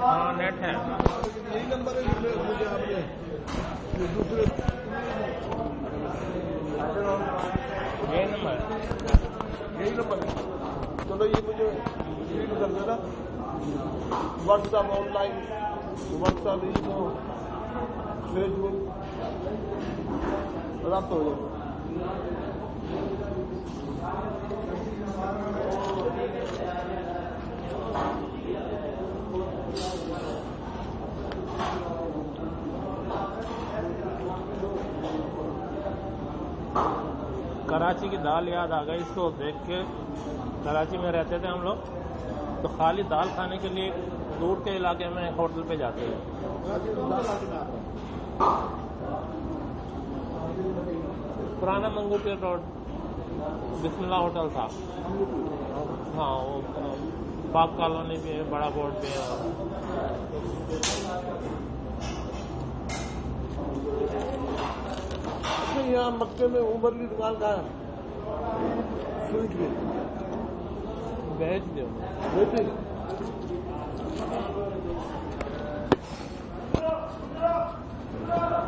ہاں نیٹ ہے۔ یہی نمبر ہے۔ مجھے دوسرے یہی نمبر ہے۔ چلو یہ مجھے فیڈ کر دینا۔ WhatsApp online WhatsApp یہ تو فیس بک رابطہ ہو جائے۔ کراچی کی دال یاد آ گئی اس کو دیکھ کے کراچی میں رہتے تھے ہم لوگ۔ تو خالی دال کھانے کے لیے دور کے علاقے میں ہوٹل پہ جاتے ہیں پرانا منگو پیر روڈ بسم اللہ ہوٹل تھا۔ ہاں وہ پاک کالونی بھی ہے، بڑا بورڈ بھی ہے۔ یہاں مکے میں عمر کی دکان کہاں ہے؟ سویٹ کی بھیج دو